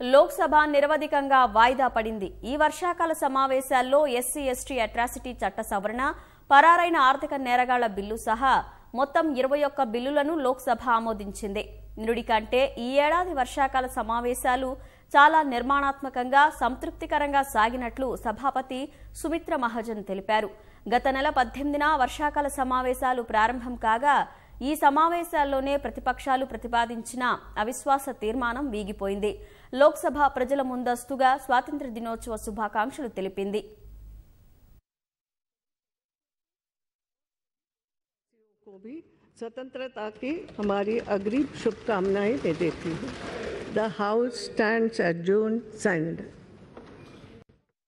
లోక్సభ నిరవధికంగా వాయిదా పడింది. ఈ వర్షాకాల సమావేశాల్లో ఎస్సీ ఎస్టీ అట్రాసిటీ చట్ట సవరణ పరారైన ఆర్థిక నేరగాళ్ళ బిల్లు సహా మొత్తం ఇరవై ఒక్క బిల్లులను లోక్సభ ఆమోదించింది. నిరుడి కంటే ఈ ఏడాది వర్షాకాల సమావేశాలు చాలా నిర్మాణాత్మకంగా సంతృప్తికరంగా సాగినట్లు సభాపతి సుమిత్ర మహాజన్ తెలిపారు. గత నెల పద్దెనిమిదిన వర్షాకాల సమావేశాలు ప్రారంభం కాగా ఈ సమావేశాల్లోనే ప్రతిపక్షాలు ప్రతిపాదించిన అవిశ్వాస తీర్మానం వీగిపోయింది లోక్సభ ప్రజల ముందస్తుగా స్వాతంత్ర దినోత్సవ శుభాకాంక్షలు తెలిపింది को भी स्वतंत्रता की हमारी अग्रिम शुभकामनाएं दे देती हूँ the house stands adjourned